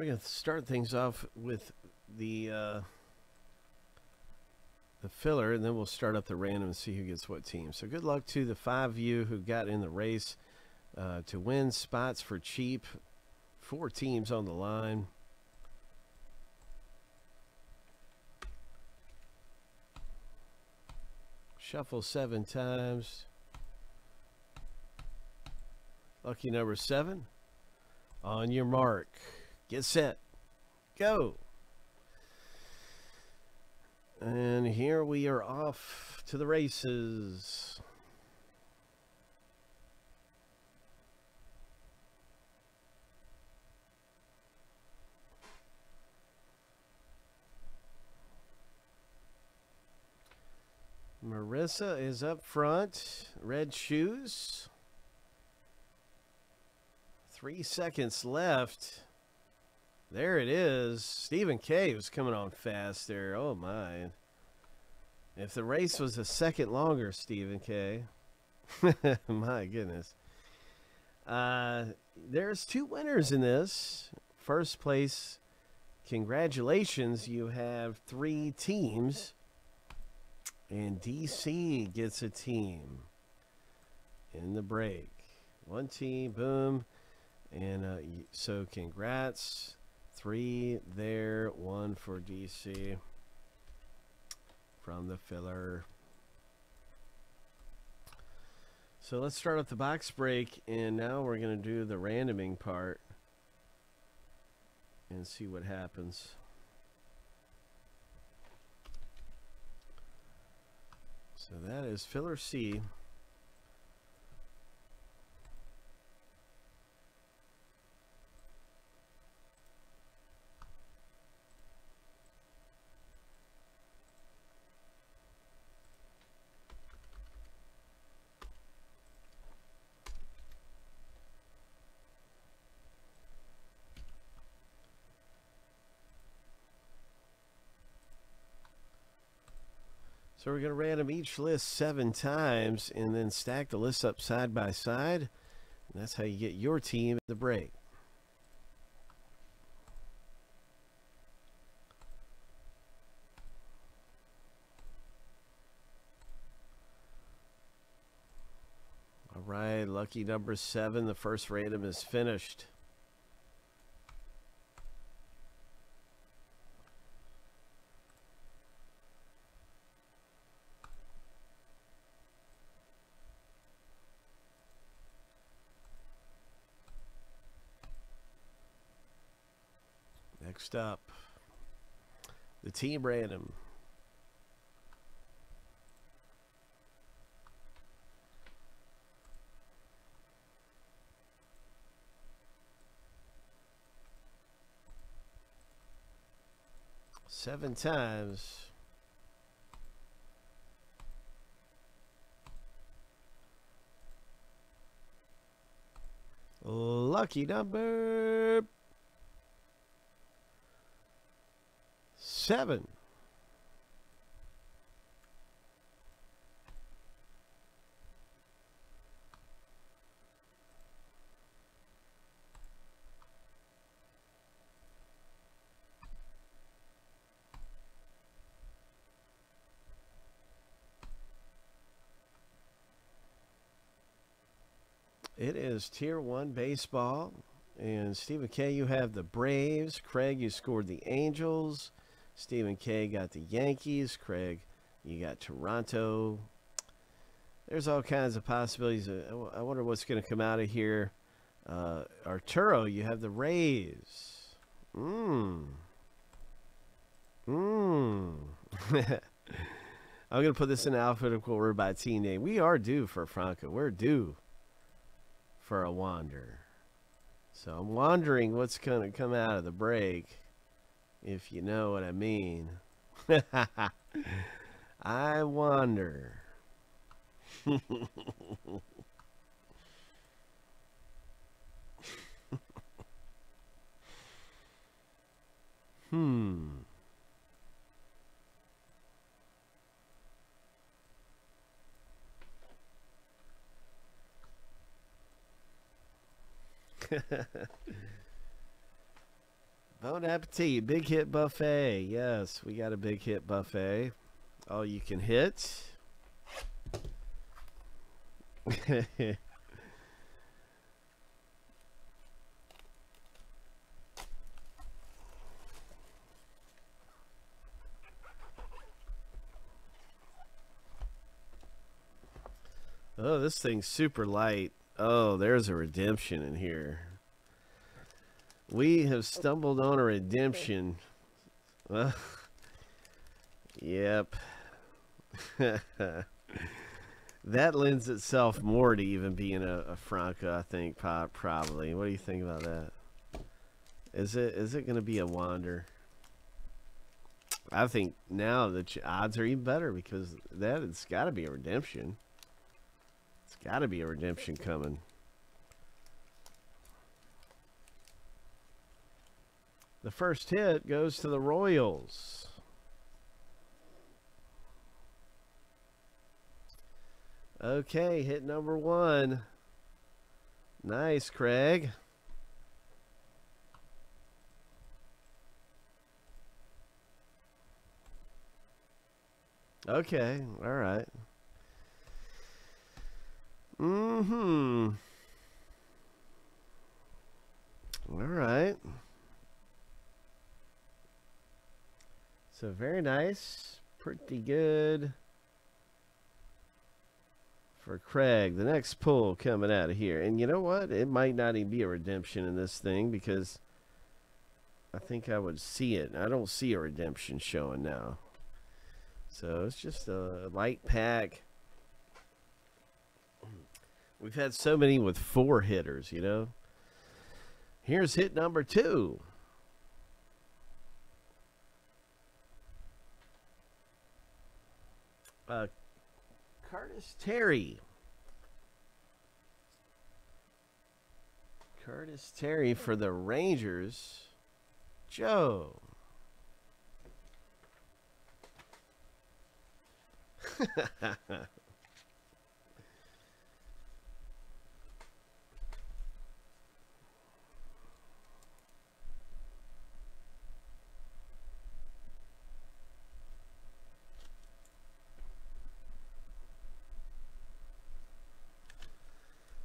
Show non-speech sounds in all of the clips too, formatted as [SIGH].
We're going to start things off with the uh, the filler, and then we'll start up the random and see who gets what team. So good luck to the five of you who got in the race uh, to win spots for cheap. Four teams on the line. Shuffle seven times. Lucky number seven. On your mark. Get set. Go. And here we are off to the races. Marissa is up front. Red shoes. Three seconds left. There it is. Stephen K was coming on faster. Oh my. If the race was a second longer, Stephen K. [LAUGHS] my goodness. Uh, there's two winners in this. First place, congratulations. You have three teams. And DC gets a team in the break. One team, boom. And uh, so congrats. Three there, one for DC from the filler. So let's start up the box break, and now we're going to do the randoming part and see what happens. So that is filler C. So we're going to random each list seven times and then stack the lists up side by side. And that's how you get your team at the break. All right, lucky number seven. The first random is finished. Next up, the team random. Seven times. Lucky number seven. It is Tier 1 baseball. And Stephen K., you have the Braves. Craig, you scored the Angels. Stephen K. got the Yankees. Craig, you got Toronto. There's all kinds of possibilities. Uh, I wonder what's going to come out of here. Uh, Arturo, you have the Rays. Mmm. Mmm. [LAUGHS] I'm going to put this in alphabetical order by team name. We are due for Franco. We're due for a Wander. So I'm wondering what's going to come out of the break, if you know what I mean. [LAUGHS] I wonder. hmm. [LAUGHS] [LAUGHS] Bon appetit. Big hit buffet. Yes, we got a big hit buffet. All you can hit. [LAUGHS] oh, this thing's super light. Oh, there's a redemption in here. We have stumbled on a redemption. [LAUGHS] Yep. [LAUGHS] that lends itself more to even being a, a Franco, I think, probably. What do you think about that? Is it is it going to be a Wander? I think now the odds are even better because that it's got to be a redemption. It's got to be a redemption coming. The first hit goes to the Royals. Okay, hit number one. Nice, Craig. Okay, all right. Mm-hmm. All right. So very nice. Pretty good for Craig. The next pull coming out of here. And you know what? It might not even be a redemption in this thing because I think I would see it. I don't see a redemption showing now. So it's just a light pack. We've had so many with four hitters, you know. Here's hit number two. Uh, Curtis Terry. Curtis Terry for the Rangers. Joe. [LAUGHS]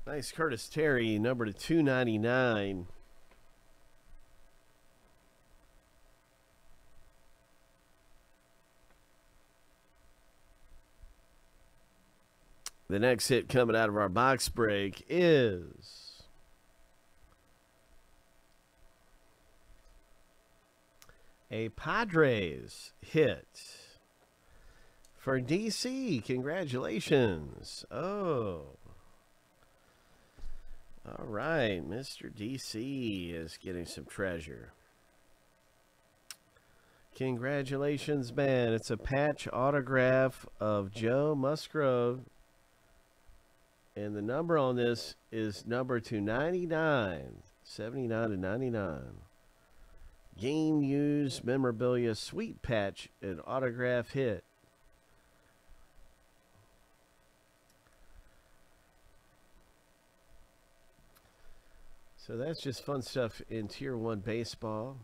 Nice Curtis Terry, number to 299. The next hit coming out of our box break is a Padres hit for DC. Congratulations. Oh. All right, Mr. DC is getting some treasure. Congratulations, man. It's a patch autograph of Joe Musgrove. And the number on this is number 299. 79 to 99. Game used memorabilia sweet patch and autograph hit. So that's just fun stuff in Tier 1 baseball.